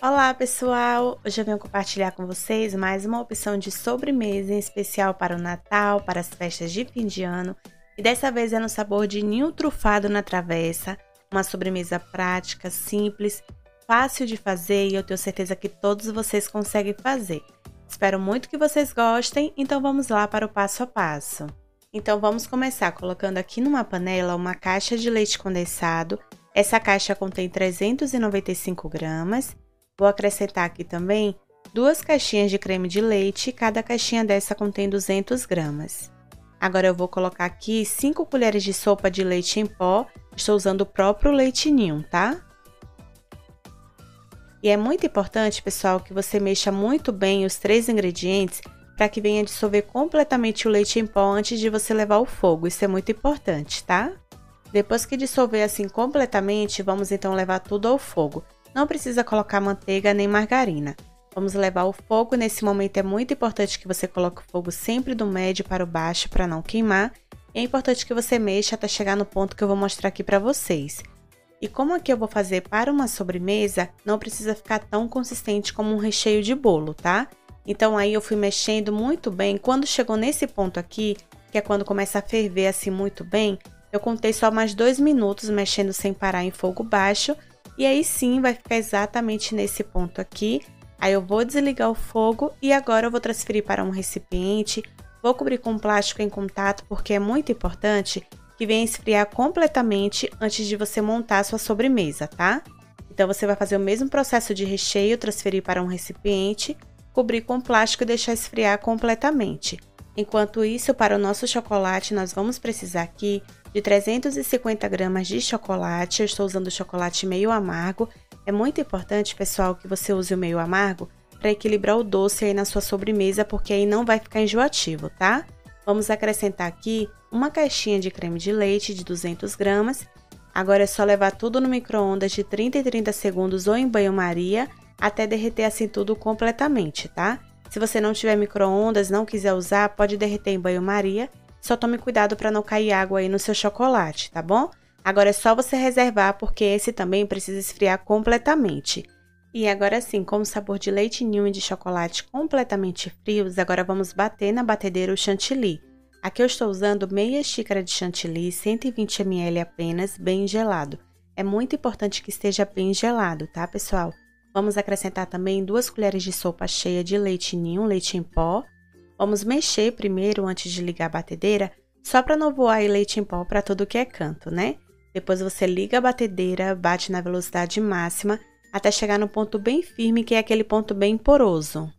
Olá pessoal! Hoje eu venho compartilhar com vocês mais uma opção de sobremesa em especial para o Natal, para as festas de fim de ano e dessa vez é no sabor de ninho trufado na travessa, uma sobremesa prática, simples, fácil de fazer e eu tenho certeza que todos vocês conseguem fazer. Espero muito que vocês gostem, então vamos lá para o passo a passo. Então vamos começar colocando aqui numa panela uma caixa de leite condensado. Essa caixa contém 395 gramas Vou acrescentar aqui também duas caixinhas de creme de leite, cada caixinha dessa contém 200 gramas. Agora eu vou colocar aqui 5 colheres de sopa de leite em pó, estou usando o próprio leite ninho, tá? E é muito importante, pessoal, que você mexa muito bem os três ingredientes para que venha dissolver completamente o leite em pó antes de você levar ao fogo, isso é muito importante, tá? Depois que dissolver assim completamente, vamos então levar tudo ao fogo. Não precisa colocar manteiga nem margarina. Vamos levar o fogo, nesse momento é muito importante que você coloque o fogo sempre do médio para o baixo para não queimar. é importante que você mexa até chegar no ponto que eu vou mostrar aqui para vocês. E como aqui eu vou fazer para uma sobremesa, não precisa ficar tão consistente como um recheio de bolo, tá? Então aí eu fui mexendo muito bem. Quando chegou nesse ponto aqui, que é quando começa a ferver assim muito bem, eu contei só mais dois minutos mexendo sem parar em fogo baixo e aí sim vai ficar exatamente nesse ponto aqui. Aí eu vou desligar o fogo e agora eu vou transferir para um recipiente. Vou cobrir com plástico em contato porque é muito importante que venha esfriar completamente antes de você montar a sua sobremesa, tá? Então você vai fazer o mesmo processo de recheio, transferir para um recipiente, cobrir com plástico e deixar esfriar completamente. Enquanto isso, para o nosso chocolate, nós vamos precisar aqui de 350 gramas de chocolate. Eu estou usando chocolate meio amargo. É muito importante, pessoal, que você use o meio amargo para equilibrar o doce aí na sua sobremesa, porque aí não vai ficar enjoativo, tá? Vamos acrescentar aqui uma caixinha de creme de leite de 200 gramas. Agora é só levar tudo no micro-ondas de 30 e 30 segundos ou em banho-maria até derreter assim tudo completamente, tá? Se você não tiver micro-ondas, não quiser usar, pode derreter em banho-maria. Só tome cuidado para não cair água aí no seu chocolate, tá bom? Agora é só você reservar, porque esse também precisa esfriar completamente. E agora sim, com o sabor de leite ninho e de chocolate completamente frios, agora vamos bater na batedeira o chantilly. Aqui eu estou usando meia xícara de chantilly, 120 ml apenas, bem gelado. É muito importante que esteja bem gelado, tá, pessoal? Vamos acrescentar também duas colheres de sopa cheia de leite ninho, leite em pó. Vamos mexer primeiro antes de ligar a batedeira, só para não voar leite em pó para tudo que é canto, né? Depois você liga a batedeira, bate na velocidade máxima até chegar no ponto bem firme, que é aquele ponto bem poroso.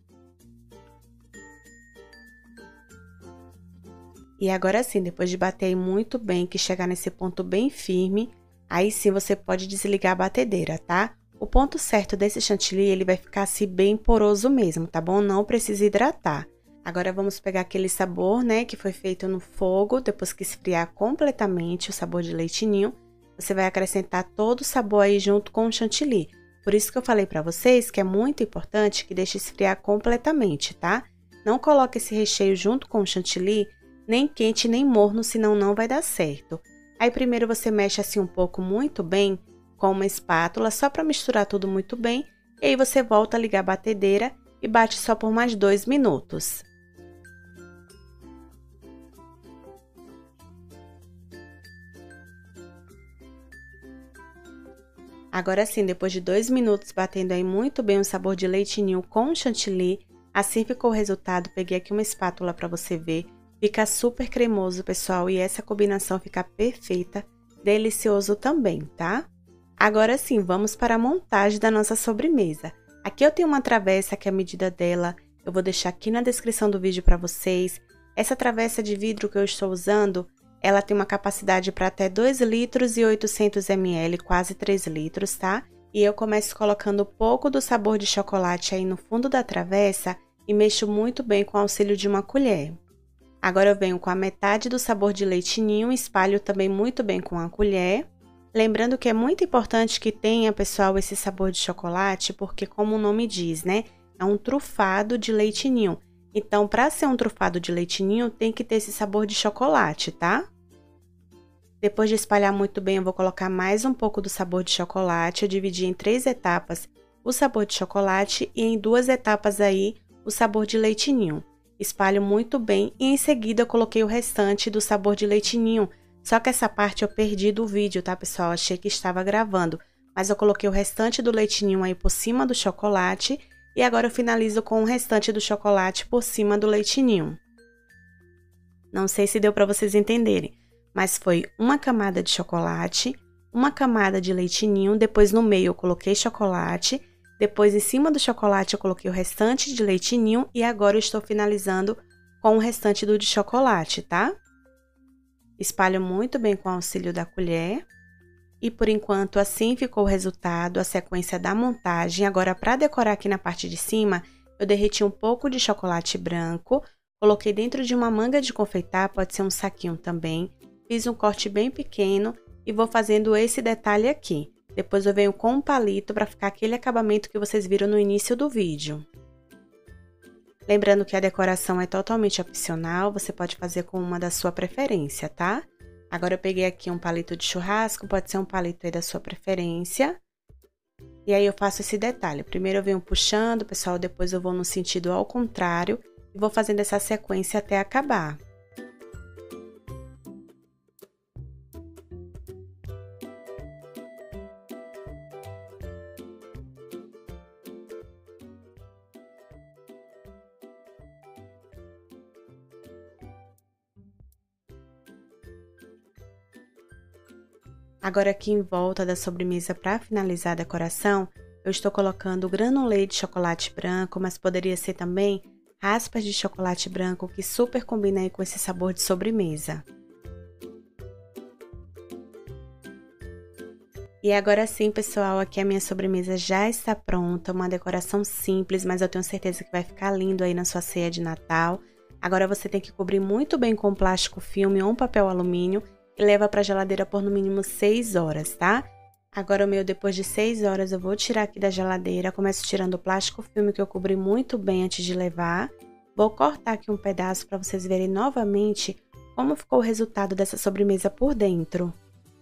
E agora sim, depois de bater muito bem, que chegar nesse ponto bem firme, aí sim você pode desligar a batedeira, tá? O ponto certo desse chantilly, ele vai ficar assim bem poroso mesmo, tá bom? Não precisa hidratar. Agora vamos pegar aquele sabor, né, que foi feito no fogo, depois que esfriar completamente o sabor de leitinho, você vai acrescentar todo o sabor aí junto com o chantilly. Por isso que eu falei para vocês que é muito importante que deixe esfriar completamente, tá? Não coloque esse recheio junto com o chantilly, nem quente nem morno, senão não vai dar certo. Aí primeiro você mexe assim um pouco muito bem com uma espátula só para misturar tudo muito bem e aí você volta a ligar a batedeira e bate só por mais dois minutos. Agora sim, depois de dois minutos batendo aí muito bem o sabor de leitinho com chantilly, assim ficou o resultado. Peguei aqui uma espátula para você ver. Fica super cremoso, pessoal, e essa combinação fica perfeita, delicioso também, tá? Agora sim, vamos para a montagem da nossa sobremesa. Aqui eu tenho uma travessa que é a medida dela, eu vou deixar aqui na descrição do vídeo para vocês. Essa travessa de vidro que eu estou usando, ela tem uma capacidade para até 2 litros e 800 ml, quase 3 litros, tá? E eu começo colocando um pouco do sabor de chocolate aí no fundo da travessa e mexo muito bem com o auxílio de uma colher. Agora eu venho com a metade do sabor de leitinho, espalho também muito bem com a colher. Lembrando que é muito importante que tenha, pessoal, esse sabor de chocolate, porque como o nome diz, né? É um trufado de leite ninho. Então, para ser um trufado de leite ninho, tem que ter esse sabor de chocolate, tá? Depois de espalhar muito bem, eu vou colocar mais um pouco do sabor de chocolate. Eu dividi em três etapas o sabor de chocolate e em duas etapas aí o sabor de leitinho. Espalho muito bem e em seguida coloquei o restante do sabor de leitinho. Só que essa parte eu perdi do vídeo, tá pessoal? Achei que estava gravando, mas eu coloquei o restante do leitinho aí por cima do chocolate e agora eu finalizo com o restante do chocolate por cima do leitinho. Não sei se deu para vocês entenderem, mas foi uma camada de chocolate, uma camada de leitinho, depois no meio eu coloquei chocolate, depois em cima do chocolate eu coloquei o restante de leitinho e agora eu estou finalizando com o restante do de chocolate, tá? Espalho muito bem com o auxílio da colher. E por enquanto assim ficou o resultado, a sequência da montagem. Agora para decorar aqui na parte de cima, eu derreti um pouco de chocolate branco, coloquei dentro de uma manga de confeitar, pode ser um saquinho também. Fiz um corte bem pequeno e vou fazendo esse detalhe aqui. Depois eu venho com um palito para ficar aquele acabamento que vocês viram no início do vídeo. Lembrando que a decoração é totalmente opcional, você pode fazer com uma da sua preferência, tá? Agora eu peguei aqui um palito de churrasco, pode ser um palito aí da sua preferência. E aí eu faço esse detalhe. Primeiro eu venho puxando, pessoal, depois eu vou no sentido ao contrário e vou fazendo essa sequência até acabar. Agora aqui em volta da sobremesa para finalizar a decoração, eu estou colocando granulê de chocolate branco, mas poderia ser também raspas de chocolate branco que super combina aí com esse sabor de sobremesa. E agora sim, pessoal, aqui a minha sobremesa já está pronta, uma decoração simples, mas eu tenho certeza que vai ficar lindo aí na sua ceia de Natal. Agora você tem que cobrir muito bem com plástico filme ou um papel alumínio e leva para a geladeira por no mínimo 6 horas, tá? Agora o meu, depois de 6 horas, eu vou tirar aqui da geladeira, começo tirando o plástico filme que eu cobri muito bem antes de levar. Vou cortar aqui um pedaço para vocês verem novamente como ficou o resultado dessa sobremesa por dentro.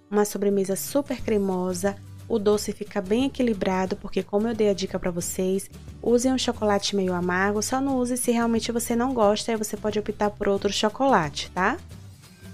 Uma sobremesa super cremosa, o doce fica bem equilibrado, porque como eu dei a dica para vocês, usem um chocolate meio amargo, só não use se realmente você não gosta, aí você pode optar por outro chocolate, tá?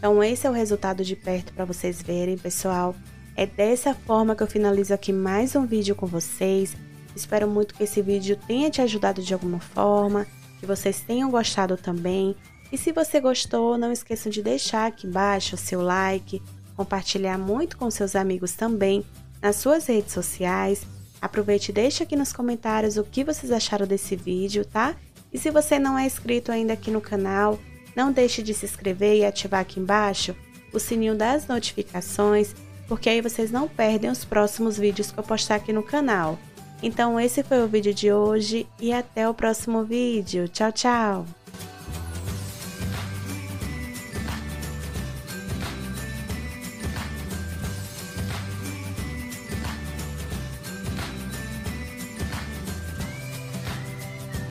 Então esse é o resultado de perto para vocês verem, pessoal. É dessa forma que eu finalizo aqui mais um vídeo com vocês. Espero muito que esse vídeo tenha te ajudado de alguma forma, que vocês tenham gostado também. E se você gostou, não esqueçam de deixar aqui embaixo o seu like, compartilhar muito com seus amigos também nas suas redes sociais. Aproveite e deixe aqui nos comentários o que vocês acharam desse vídeo, tá? E se você não é inscrito ainda aqui no canal, não deixe de se inscrever e ativar aqui embaixo o sininho das notificações, porque aí vocês não perdem os próximos vídeos que eu postar aqui no canal. Então esse foi o vídeo de hoje e até o próximo vídeo. Tchau, tchau!